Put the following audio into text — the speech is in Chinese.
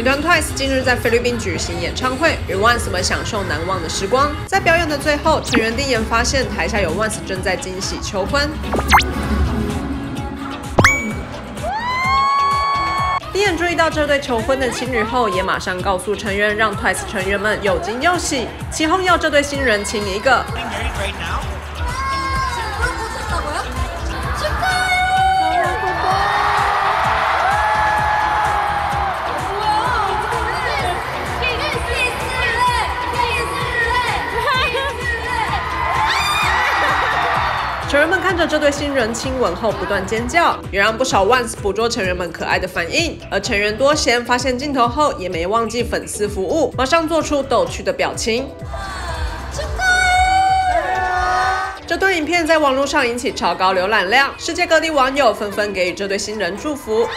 女团 Twice 近日在菲律宾举行演唱会，与 Once 们享受难忘的时光。在表演的最后，成员第一眼发现台下有 Once 正在惊喜求婚。第一眼注意到这对求婚的情侣后，也马上告诉成员，让 Twice 成员们又惊又喜，起哄要这对新人亲一个。成员们看着这对新人亲吻后不断尖叫，也让不少 Once 捕捉成员们可爱的反应。而成员多贤发现镜头后，也没忘记粉丝服务，马上做出逗趣的表情。这段影片在网络上引起超高浏览量，世界各地网友纷纷给予这对新人祝福。